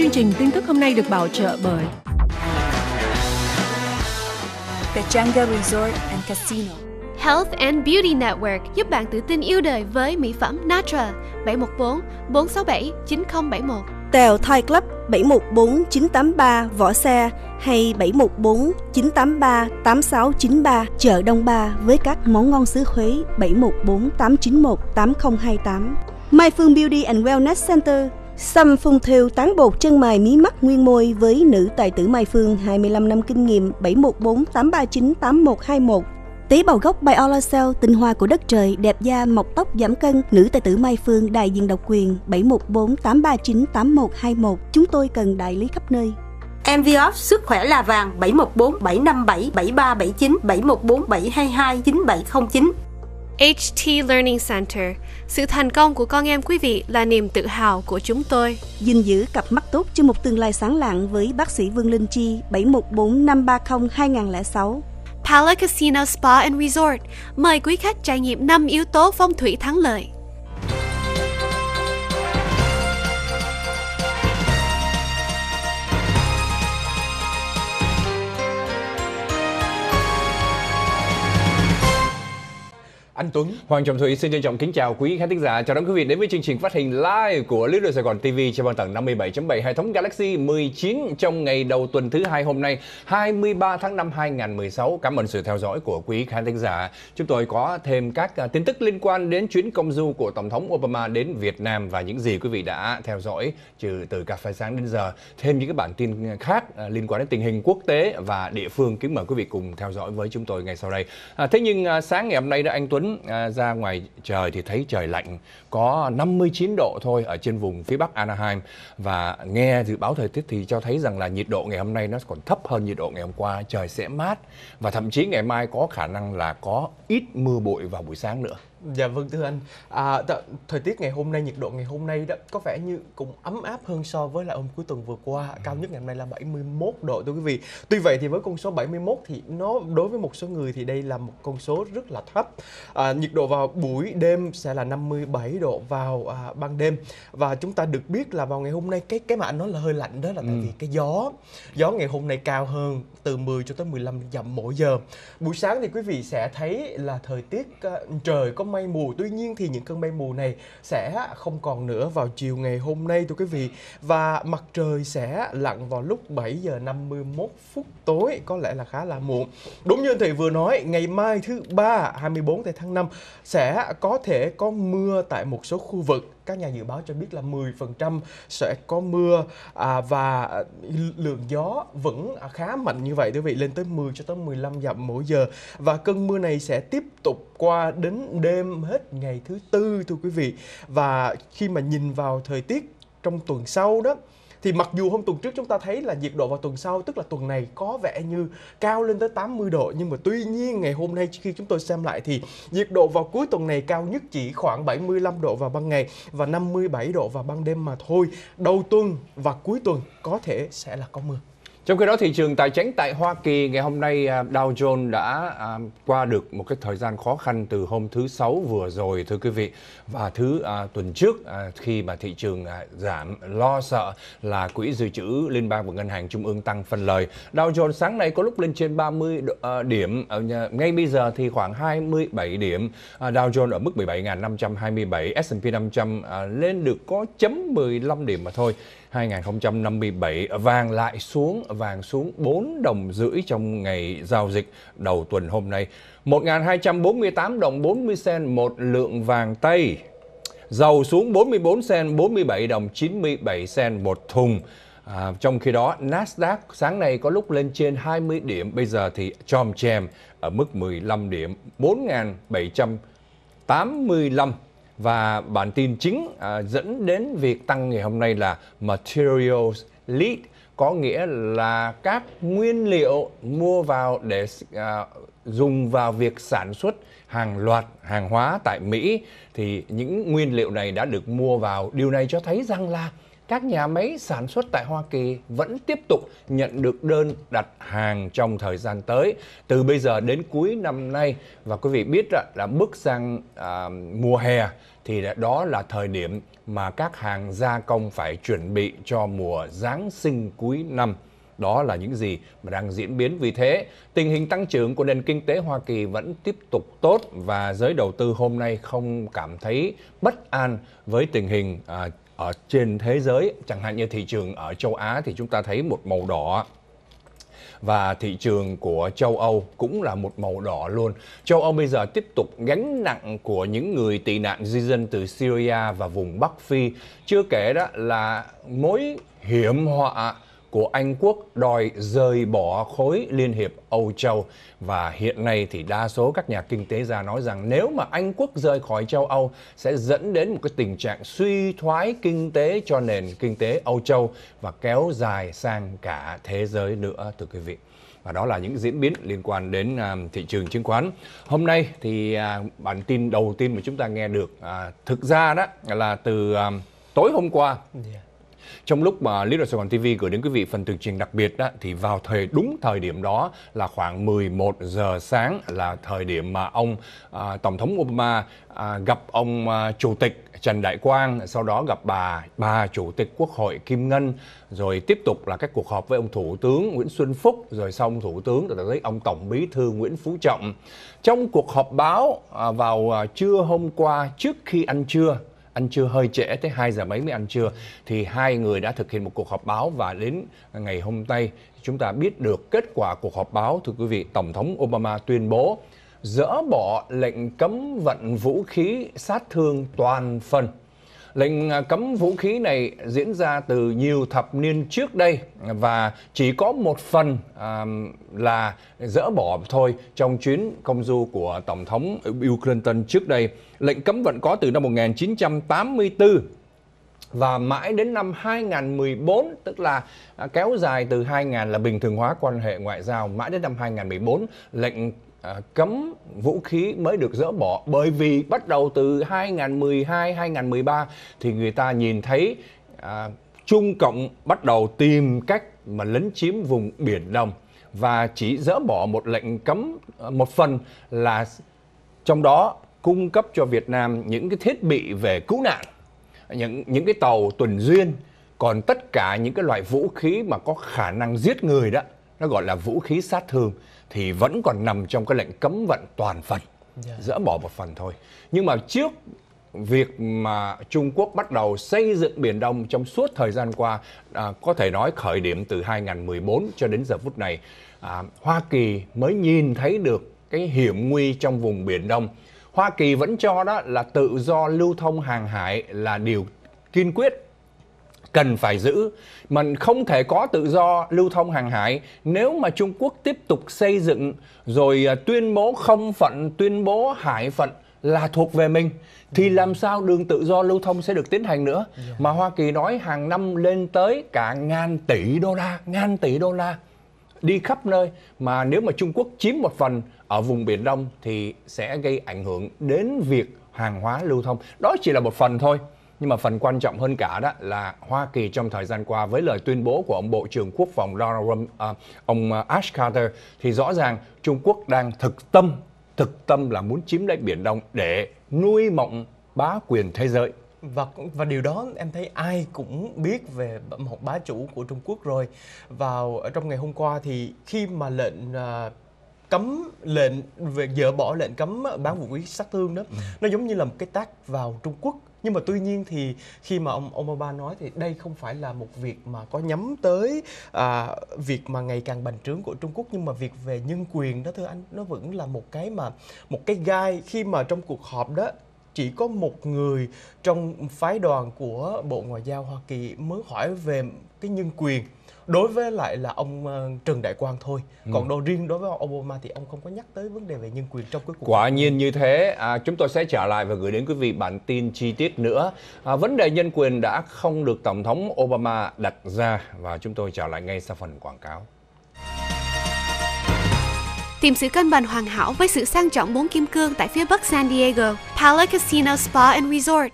Chương trình tin tức hôm nay được bảo trợ bởi Pechanga Resort and Casino. Health and Beauty Network giúp bạn tự tin yêu đời với mỹ phẩm Natra 714 467 9071. Tèo Thai Club 714 983 Võ Xe hay 714 983 8693 chợ Đông Ba với các món ngon xứ Huế 714 891 8028. Mai Phương Beauty and Wellness Center Xăm phun thêu tán bột chân mày mí mắt nguyên môi với nữ tài tử Mai Phương 25 năm kinh nghiệm 714 839 8121 Tế bào gốc by Olacell, tinh hoa của đất trời, đẹp da, mọc tóc, giảm cân. Nữ tài tử Mai Phương, đại diện độc quyền 714 839 8121. Chúng tôi cần đại lý khắp nơi. MV sức khỏe là vàng 714 757 7379 714 722 9709 HT Learning Center. Sự thành công của con em quý vị là niềm tự hào của chúng tôi. gìn giữ cặp mắt tốt cho một tương lai sáng lạng với bác sĩ Vương Linh Chi 714 530 2006. Pala Casino Spa and Resort mời quý khách trải nghiệm 5 yếu tố phong thủy thắng lợi. Anh Tuấn. Hoàng Trọng Thủy xin trân trọng kính chào quý khán thính giả. Chào đón quý vị đến với chương trình phát hình live của Little Sài Gòn TV trên băng tầng 57.7 hệ thống Galaxy 19 trong ngày đầu tuần thứ hai hôm nay 23 tháng 5 2016. Cảm ơn sự theo dõi của quý khán thính giả. Chúng tôi có thêm các à, tin tức liên quan đến chuyến công du của Tổng thống Obama đến Việt Nam và những gì quý vị đã theo dõi trừ từ cà phê sáng đến giờ. Thêm những cái bản tin khác à, liên quan đến tình hình quốc tế và địa phương. Kính mời quý vị cùng theo dõi với chúng tôi ngay sau đây. À, thế nhưng à, sáng ngày hôm nay đó anh Tuấn À, ra ngoài trời thì thấy trời lạnh, có 59 độ thôi ở trên vùng phía bắc Anaheim. Và nghe dự báo thời tiết thì cho thấy rằng là nhiệt độ ngày hôm nay nó còn thấp hơn nhiệt độ ngày hôm qua, trời sẽ mát. Và thậm chí ngày mai có khả năng là có ít mưa bụi vào buổi sáng nữa. Dạ vâng thưa anh. À, th- thời tiết ngày hôm nay, nhiệt độ ngày hôm nay đó có vẻ như cũng ấm áp hơn so với là hôm cuối tuần vừa qua. Cao nhất ngày hôm nay là 71 độ thưa quý vị. Tuy vậy thì với con số 71 thì nó đối với một số người thì đây là một con số rất là thấp. À, nhiệt độ vào buổi đêm sẽ là 57 độ vào à, ban đêm và chúng ta được biết là vào ngày hôm nay cái cái mà anh nói là hơi lạnh đó là tại Ừ. vì cái gió gió ngày hôm nay cao hơn từ 10 cho tới 15 dặm mỗi giờ. Buổi sáng thì quý vị sẽ thấy là thời tiết ờ, trời có mây mù, tuy nhiên thì những cơn mây mù này sẽ không còn nữa vào chiều ngày hôm nay thưa quý vị. Và mặt trời sẽ lặn vào lúc 7 giờ 51 phút tối, có lẽ là khá là muộn. Đúng như anh thầy vừa nói, ngày mai thứ ba 24 tháng 5 sẽ có thể có mưa tại một số khu vực các nhà dự báo cho biết là 10% sẽ có mưa à, và lượng gió vẫn khá mạnh như vậy. Quý vị lên tới 10 cho tới 15 dặm mỗi giờ. Và cơn mưa này sẽ tiếp tục qua đến đêm hết ngày thứ tư thưa quý vị. Và khi mà nhìn vào thời tiết trong tuần sau đó thì mặc dù hôm tuần trước chúng ta thấy là nhiệt độ vào tuần sau, tức là tuần này có vẻ như cao lên tới 80 độ, nhưng mà tuy nhiên ngày hôm nay khi chúng tôi xem lại thì nhiệt độ vào cuối tuần này cao nhất chỉ khoảng 75 độ vào ban ngày và 57 độ vào ban đêm mà thôi. Đầu tuần và cuối tuần có thể sẽ là có mưa. Trong khi đó thị trường tài chính tại Hoa Kỳ ngày hôm nay à, Dow Jones đã à, qua được một cái thời gian khó khăn từ hôm thứ sáu vừa rồi thưa quý vị và thứ à, tuần trước à, khi mà thị trường à, giảm lo sợ là quỹ dự trữ liên bang và ngân hàng trung ương tăng phân lời. Dow Jones sáng nay có lúc lên trên 30 à, điểm ở nhà, ngay bây giờ thì khoảng 27 điểm. À, Dow Jones ở mức 17.527, S&P 500 à, lên được có chấm 15 điểm mà thôi. 2057 vàng lại xuống vàng xuống 4 đồng rưỡi trong ngày giao dịch đầu tuần hôm nay. 1.248 đồng 40 sen một lượng vàng Tây. Dầu xuống 44 sen 47 đồng 97 sen một thùng. À, trong khi đó Nasdaq sáng nay có lúc lên trên 20 điểm bây giờ thì chom chèm ở mức 15 điểm 4.785 và bản tin chính à, dẫn đến việc tăng ngày hôm nay là Materials Lead có nghĩa là các nguyên liệu mua vào để à, dùng vào việc sản xuất hàng loạt hàng hóa tại Mỹ thì những nguyên liệu này đã được mua vào. Điều này cho thấy rằng là các nhà máy sản xuất tại Hoa Kỳ vẫn tiếp tục nhận được đơn đặt hàng trong thời gian tới từ bây giờ đến cuối năm nay và quý vị biết là bước sang à, mùa hè thì đó là thời điểm mà các hàng gia công phải chuẩn bị cho mùa Giáng sinh cuối năm. Đó là những gì mà đang diễn biến. Vì thế, tình hình tăng trưởng của nền kinh tế Hoa Kỳ vẫn tiếp tục tốt và giới đầu tư hôm nay không cảm thấy bất an với tình hình à, ở trên thế giới. Chẳng hạn như thị trường ở châu Á thì chúng ta thấy một màu đỏ và thị trường của châu Âu cũng là một màu đỏ luôn. Châu Âu bây giờ tiếp tục gánh nặng của những người tị nạn di dân từ Syria và vùng Bắc Phi. Chưa kể đó là mối hiểm họa của Anh quốc đòi rời bỏ khối Liên hiệp Âu Châu và hiện nay thì đa số các nhà kinh tế gia nói rằng nếu mà Anh quốc rời khỏi châu Âu sẽ dẫn đến một cái tình trạng suy thoái kinh tế cho nền kinh tế Âu Châu và kéo dài sang cả thế giới nữa thưa quý vị và đó là những diễn biến liên quan đến uh, thị trường chứng khoán. Hôm nay thì uh, bản tin đầu tiên mà chúng ta nghe được uh, thực ra đó là từ uh, tối hôm qua. Yeah trong lúc mà Little Sài Gòn TV gửi đến quý vị phần tường trình đặc biệt đó, thì vào thời đúng thời điểm đó là khoảng 11 giờ sáng là thời điểm mà ông à, Tổng thống Obama à, gặp ông à, Chủ tịch Trần Đại Quang, sau đó gặp bà bà Chủ tịch Quốc hội Kim Ngân, rồi tiếp tục là các cuộc họp với ông Thủ tướng Nguyễn Xuân Phúc, rồi xong Thủ tướng rồi tới ông Tổng Bí thư Nguyễn Phú Trọng. Trong cuộc họp báo à, vào à, trưa hôm qua trước khi ăn trưa ăn trưa hơi trễ tới 2 giờ mấy mới ăn trưa, thì hai người đã thực hiện một cuộc họp báo và đến ngày hôm nay chúng ta biết được kết quả cuộc họp báo, thưa quý vị, tổng thống Obama tuyên bố dỡ bỏ lệnh cấm vận vũ khí, sát thương toàn phần. Lệnh à, cấm vũ khí này diễn ra từ nhiều thập niên trước đây và chỉ có một phần à, là dỡ bỏ thôi trong chuyến công du của Tổng thống Bill Clinton trước đây. Lệnh cấm vẫn có từ năm 1984 và mãi đến năm 2014 tức là à, kéo dài từ 2000 là bình thường hóa quan hệ ngoại giao mãi đến năm 2014 lệnh à, cấm vũ khí mới được dỡ bỏ. Bởi vì bắt đầu từ 2012 2013 thì người ta nhìn thấy à, Trung Cộng bắt đầu tìm cách mà lấn chiếm vùng biển Đông và chỉ dỡ bỏ một lệnh cấm à, một phần là trong đó cung cấp cho Việt Nam những cái thiết bị về cứu nạn những những cái tàu tuần duyên còn tất cả những cái loại vũ khí mà có khả năng giết người đó nó gọi là vũ khí sát thương thì vẫn còn nằm trong cái lệnh cấm vận toàn phần yeah. Dạ. dỡ bỏ một phần thôi nhưng mà trước việc mà Trung Quốc bắt đầu xây dựng Biển Đông trong suốt thời gian qua à, có thể nói khởi điểm từ 2014 cho đến giờ phút này à, Hoa Kỳ mới nhìn thấy được cái hiểm nguy trong vùng Biển Đông Hoa Kỳ vẫn cho đó là tự do lưu thông hàng hải là điều kiên quyết cần phải giữ mà không thể có tự do lưu thông hàng hải nếu mà Trung Quốc tiếp tục xây dựng rồi à, tuyên bố không phận tuyên bố hải phận là thuộc về mình thì làm sao đường tự do lưu thông sẽ được tiến hành nữa mà Hoa Kỳ nói hàng năm lên tới cả ngàn tỷ đô la ngàn tỷ đô la đi khắp nơi mà nếu mà Trung Quốc chiếm một phần ở vùng Biển Đông thì sẽ gây ảnh hưởng đến việc hàng hóa lưu thông. Đó chỉ là một phần thôi. Nhưng mà phần quan trọng hơn cả đó là Hoa Kỳ trong thời gian qua với lời tuyên bố của ông Bộ trưởng Quốc phòng Donald Trump, à, ông Ash Carter thì rõ ràng Trung Quốc đang thực tâm, thực tâm là muốn chiếm lấy Biển Đông để nuôi mộng bá quyền thế giới. Và và điều đó em thấy ai cũng biết về một bá chủ của Trung Quốc rồi. Vào ở trong ngày hôm qua thì khi mà lệnh uh, cấm lệnh về dỡ bỏ lệnh cấm bán vũ khí sát thương đó ừ. nó giống như là một cái tác vào Trung Quốc nhưng mà tuy nhiên thì khi mà ông ông Obama nói thì đây không phải là một việc mà có nhắm tới à, việc mà ngày càng bành trướng của Trung Quốc nhưng mà việc về nhân quyền đó thưa anh nó vẫn là một cái mà một cái gai khi mà trong cuộc họp đó chỉ có một người trong phái đoàn của Bộ Ngoại giao Hoa Kỳ mới hỏi về cái nhân quyền. Đối với lại là ông ờ, Trần Đại Quang thôi. Ừ. còn đồ riêng đối với ông Obama thì ông không có nhắc tới vấn đề về nhân quyền trong cái cuộc quả nhiên như thế. À, chúng tôi sẽ trả lại và gửi đến quý vị bản tin chi tiết nữa. À, vấn đề nhân quyền đã không được tổng thống Obama đặt ra và chúng tôi trả lại ngay sau phần quảng cáo Tìm sự cân bằng hoàn hảo với sự sang trọng bốn kim cương tại phía bắc San Diego. Pala Casino Spa and Resort